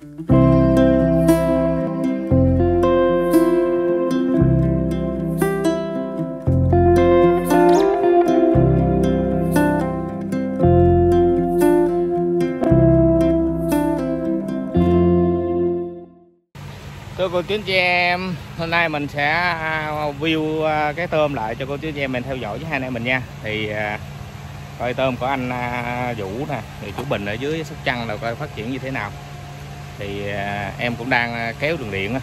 Thưa cô chú anh chị em, hôm nay mình sẽ à, view à, cái tôm lại cho cô chú anh chị em mình theo dõi với hai anh em mình nha. Thì à, coi tôm của anh Vũ nè, thì chú Bình ở dưới Sóc Trăng là coi phát triển như thế nào. Thì à, em cũng đang à, kéo đường điện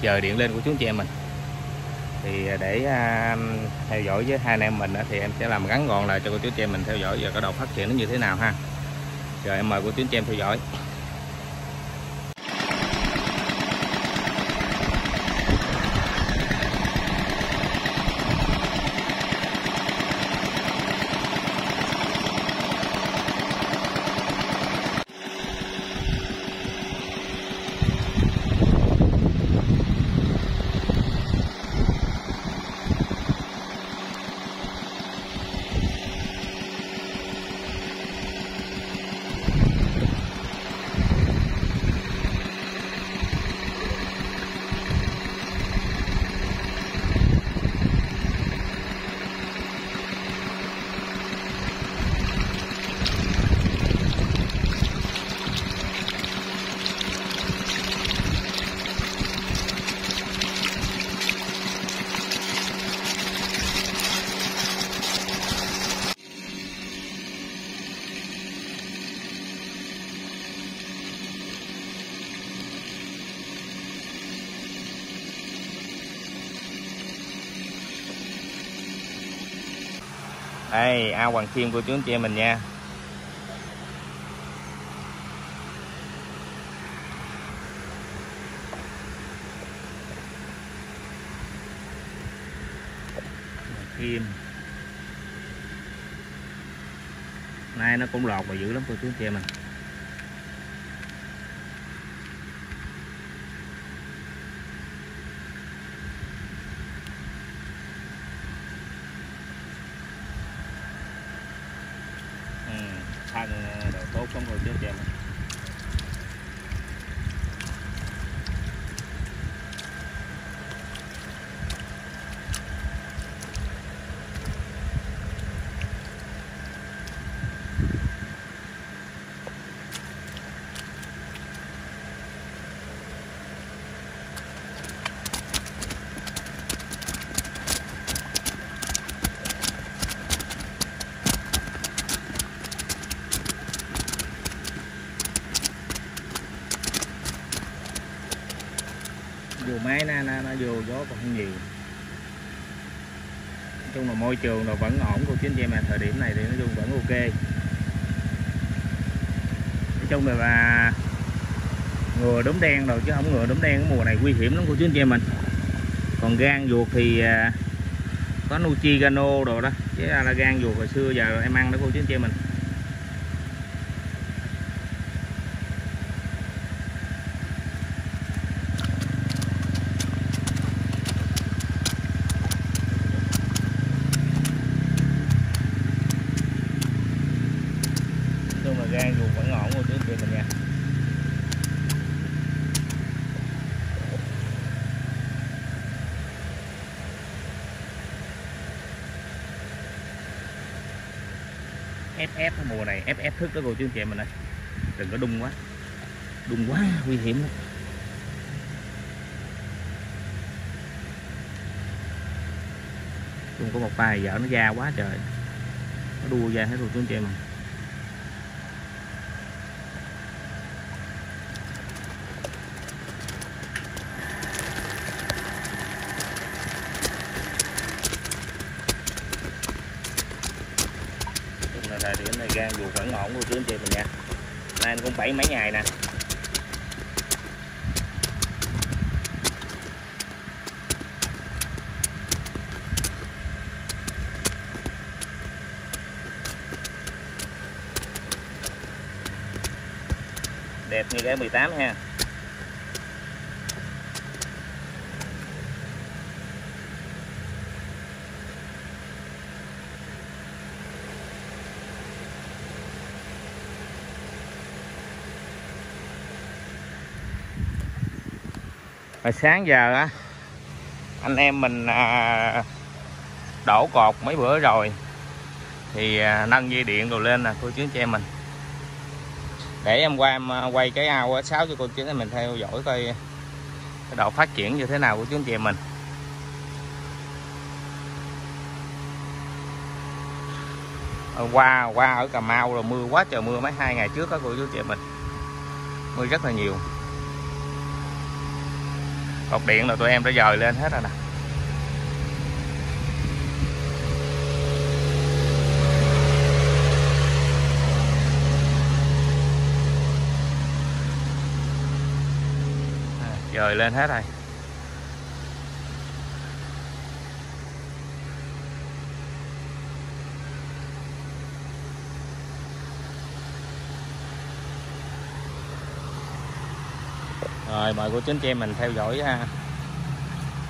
chờ điện lên của chú chị em mình. Thì à, để theo dõi với hai anh em mình thì em sẽ làm ngắn gọn lại cho cô chú chị em mình theo dõi và cái đầu phát triển nó như thế nào ha. Rồi em mời cô chú chị em theo dõi. Đây ao hoàng kim của chú anh chị em mình nha. Hoàng kim. Nay nó cũng lọt và dữ lắm cô chú anh chị em mình ừ, thân độ tốt lắm cô chú anh chị em mình dù máy nó, nó, nó vô gió còn không nhiều. Nói chung là môi trường nó vẫn ổn của chuyến anh mà em thời điểm này thì nói chung vẫn ok. Nói chung là bà ngừa đốm đen rồi, chứ không ngừa đốm đen cái mùa này nguy hiểm lắm cô chú anh chị mình. Còn gan ruột thì à, có nuchi gano đồ đó, chứ là gan ruột hồi xưa giờ em ăn đó cô chú anh chị mình nói chung là gan ruột vẫn ổn cô chú anh chị mình nha ép mùa này, ép ép thức đó cô chú anh chị em mình ơi. Đừng có đung quá. Đung quá, nguy hiểm lắm. Chung có một vài vợ nó ra quá trời. Nó đua ra hết rồi chú anh chị em mình chung là thời điểm này gan dù ổn của chú anh chị mình nha. Nay cũng bảy mấy ngày nè. Đẹp như cái 18 ha. Rồi sáng giờ á anh em mình à, đổ cột mấy bữa rồi thì à, nâng dây điện rồi lên nè cô chú chị em mình. Để em qua em à, quay cái ao sáu cho cô chú em mình theo dõi coi cái độ phát triển như thế nào của chú anh chị em mình. Ờ, qua qua ở Cà Mau rồi mưa quá trời mưa mấy hai ngày trước đó cô chú chị mình. Mưa rất là nhiều cột điện là tụi em đã dời lên hết rồi nè. À, dời lên hết rồi. Rồi mời cô chú anh chị em mình theo dõi à, ha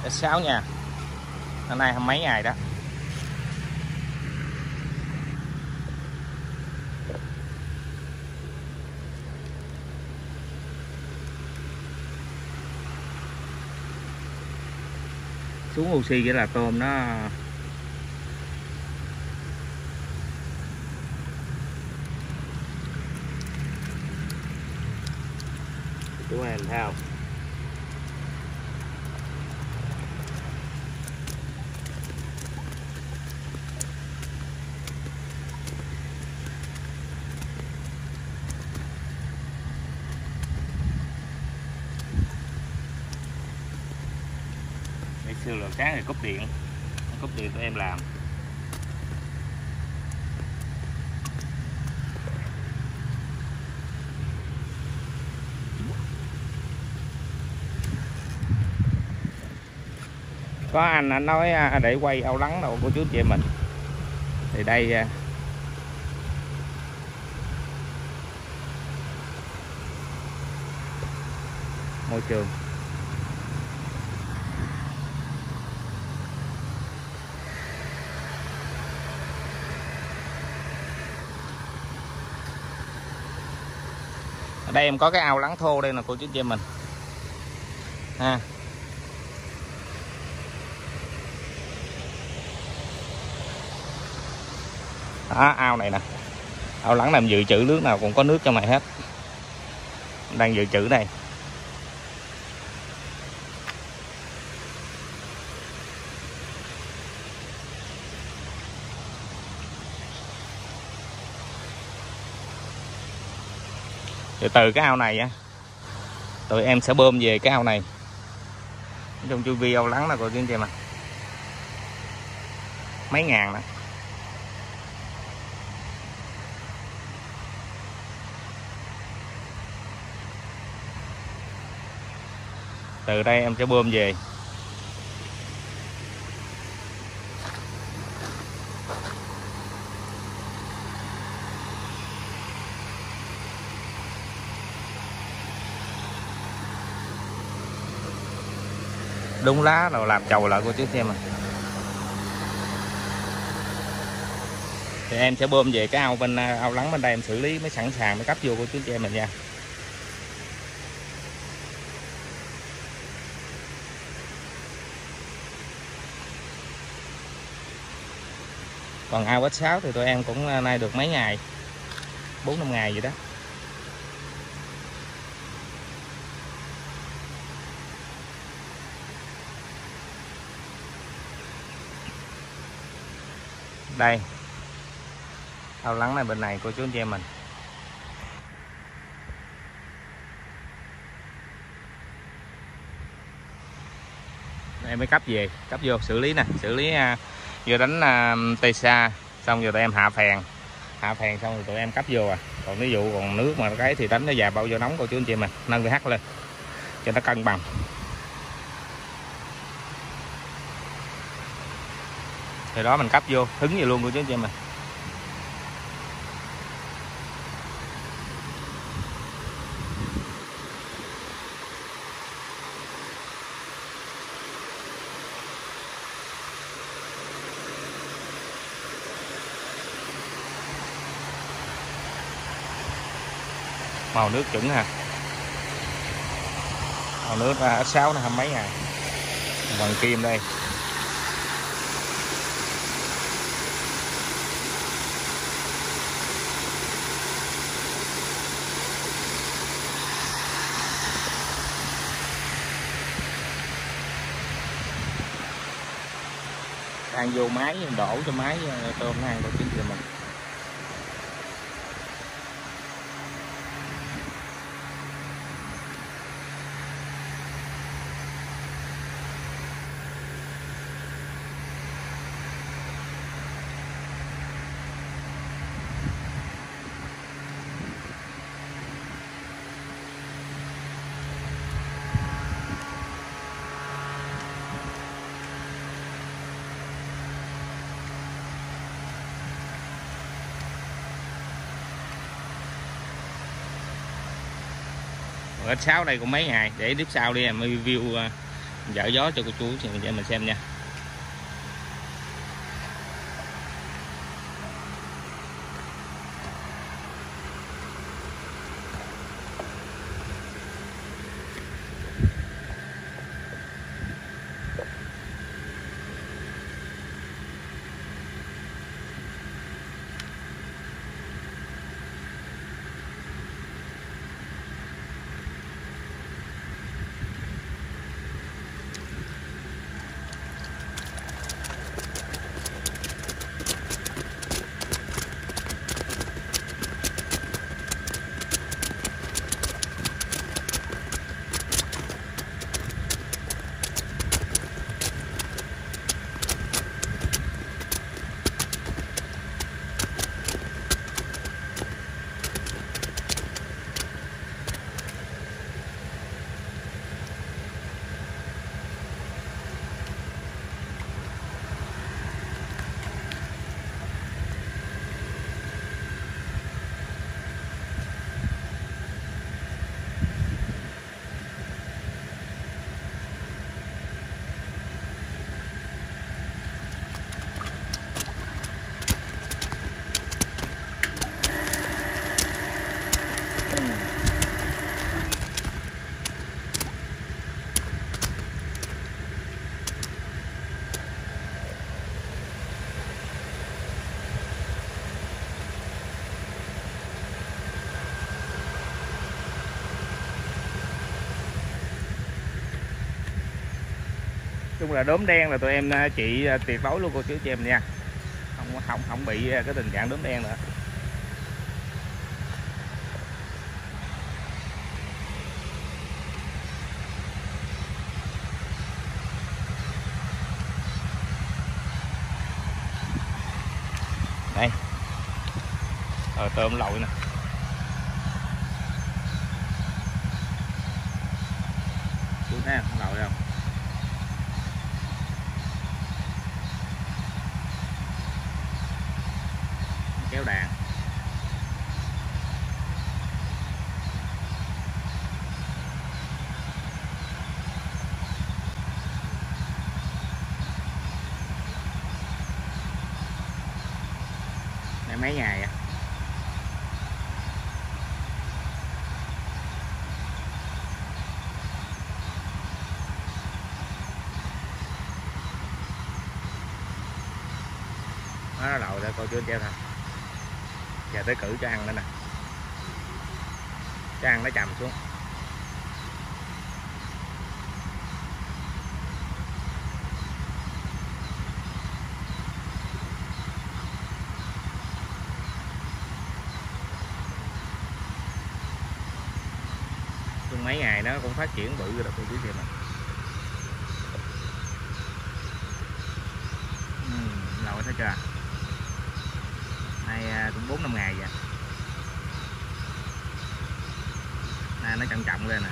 S6 nha. Hôm nay hai mấy ngày đó? Xuống oxy cái là tôm nó chú em thấy không sáng thì cúp điện. Cúp điện tụi em làm. Có anh anh nói à, để quay ao lắng đâu của chú chị mình. Thì đây à. môi trường. Ở đây em có cái ao lắng thô đây là cô chú chị mình. Ha. Đó, ao này nè. Ao lắng làm dự trữ nước nào cũng có nước trong này hết. Đang dự trữ này. Thì từ cái ao này á, tụi em sẽ bơm về cái ao này. Trong chu vi ao lắng là coi chú anh chị mà. Mấy ngàn đó. Từ đây em sẽ bơm về. Đúng lá rồi làm chầu lại cô chú xem à thì em sẽ bơm về cái ao bên, ao lắng bên đây em xử lý, mới sẵn sàng, mới cấp vô cô chú chị em mình nha. Còn ao S6 thì tụi em cũng ờ, nay được mấy ngày? 4 năm ngày vậy đó. Đây. Ao lắng này bên này cô chú anh chị em mình. Em mới cấp về cấp vô xử lý nè xử lý à, uh, vừa đánh à, uh, tê xa xong rồi tụi em hạ phèn. Hạ phèn xong rồi tụi em cấp vô à. Còn ví dụ còn nước mà cái thì đánh nó già bao vô nóng cô chú anh chị mình nâng pH lên cho nó cân bằng. Thì đó, mình cấp vô, hứng gì luôn cô chú anh chị mình màu nước chuẩn ha. Màu nước là S6 nó mấy ngày bằng kim đây. Ăn vô máy đổ cho máy ờ, tôm nó ăn được chính mình. Ít sáu đây cũng mấy ngày, để tiếp sau đi em review ờ, dở gió cho cô chú cho mình xem nha. Chung là đốm đen là tụi em à, chị à, tuyệt đối luôn cô chú chị em nha. Không không không bị à, cái tình trạng đốm đen nữa. Đây. Tôm lội nè chú thấy không lội đâu kéo đàn này mấy ngày à? Nó lầu ra coi chưa treo thôi giờ tới cử cho ăn nữa nè. Cho ăn nó chầm xuống chung mấy ngày nó cũng phát triển bự rồi đó cô chú chị mình uhm, lâu thấy chưa? Nay à, cũng bốn năm ngày vậy. Nay nó trọng trọng lên nè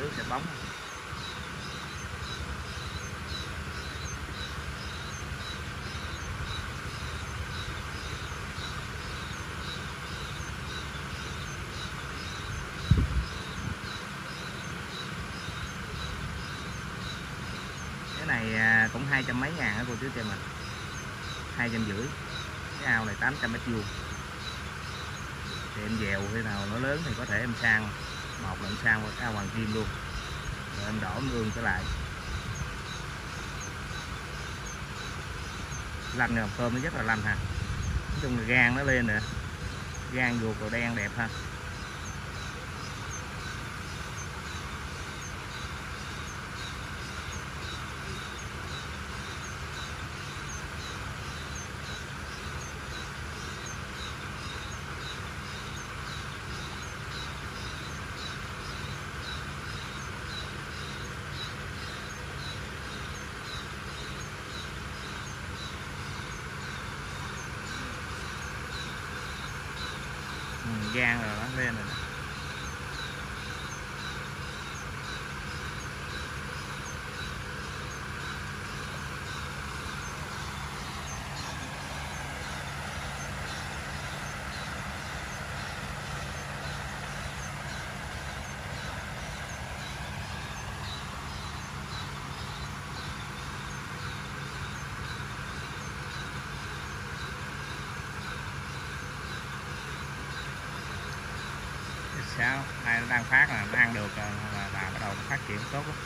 nước sẽ bóng cũng hai trăm mấy ngàn đó cô chú cho mình. Hai trăm rưỡi. Cái ao này 800 mét vuông. Thì em dèo khi nào nó lớn thì có thể em sang. Một lần sang qua cái ao hoàng kim luôn. Rồi em đổ em ương trở lại. Lanh rồi cơm nó rất là lành ha. Nói chung là gan nó lên nè. Gan ruột rồi đen đẹp ha. Gan rồi nó lên rồi nè. sao nay nó đang phát là nó ăn được rồi là, là bắt đầu nó phát triển tốt lắm.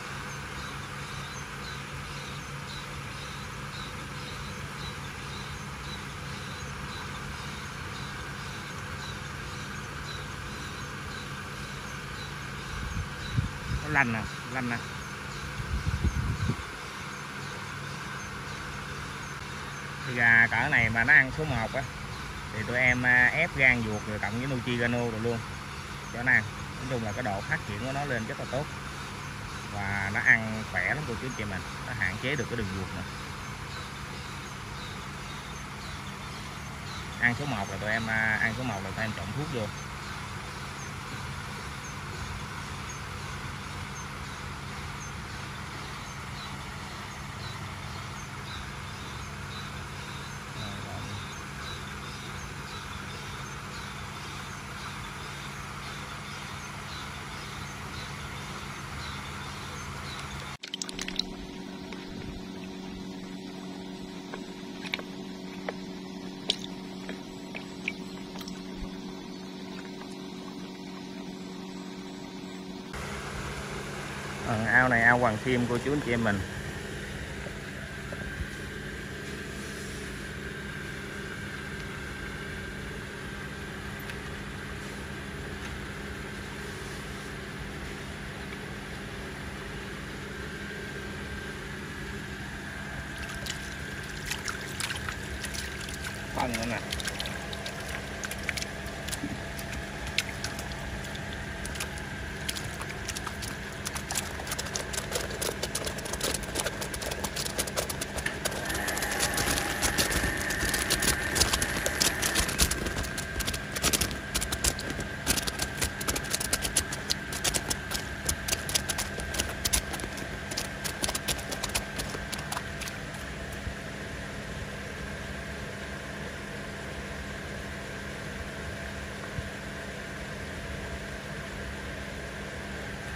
Nó lành nè lành nè gà cỡ này mà nó ăn số 1 á thì tụi em ép gan ruột rồi cộng với nuchi gano rồi luôn cho nó ăn nói chung là cái độ phát triển của nó lên rất là tốt. Và nó ăn khỏe lắm cô chú chị mình. Nó hạn chế được cái đường ruột nữa. Ăn số 1 là tụi em à, ăn số 1 là tụi em trộn thuốc vô Rồi, rồi. Ờ, ao này ao hoàng kim cô chú anh chị em mình. Phần nữa nè.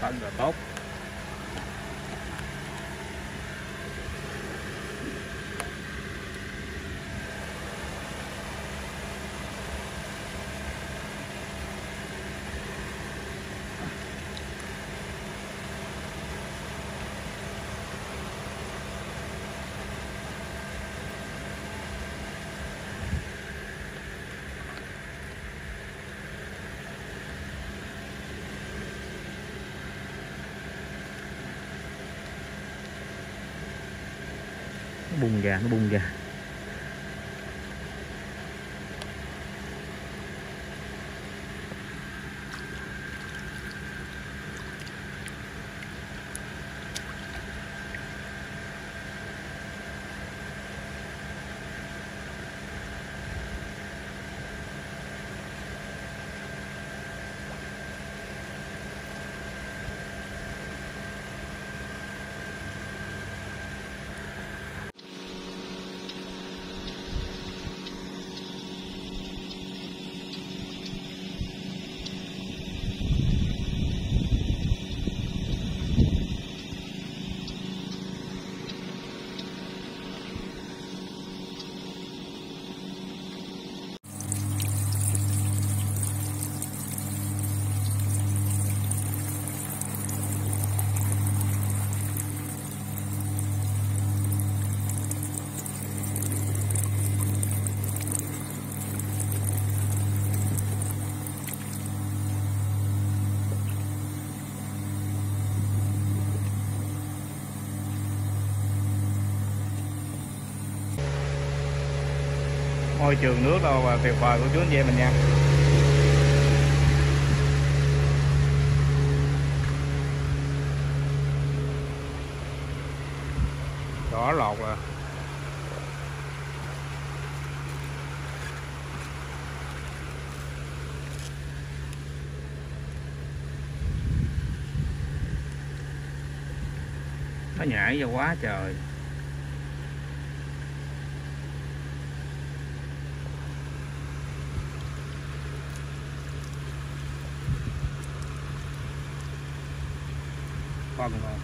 Phân là tốt ra nó bung ra. Môi trường nước đâu và tuyệt vời của chú anh chị em mình nha. Đỏ lọt rồi. Nó nhảy vô quá trời. Con rồi.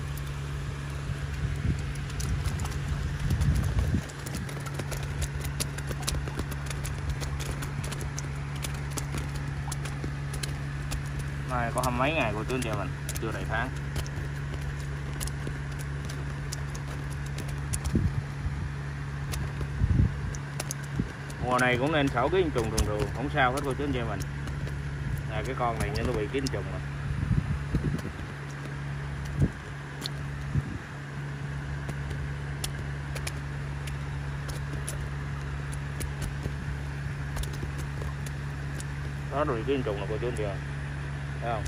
Này có hầm mấy ngày của chú anh chị mình? Chưa đầy tháng. Mùa này cũng nên sổ cái trùng trùng thường không sao hết cô chú anh chị mình. À, cái con này nó bị kín trùng rồi rồi cái trùng là cô chú anh chị thấy không?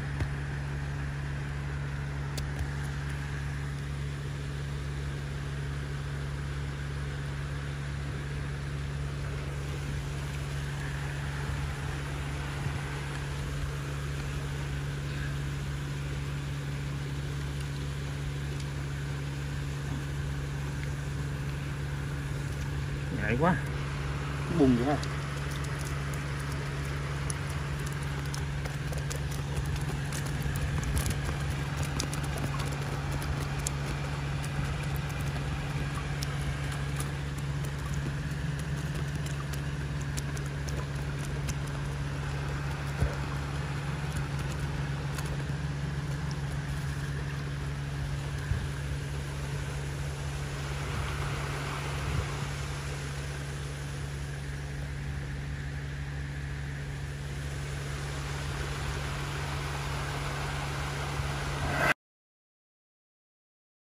Nhạy quá. Bùng vậy ha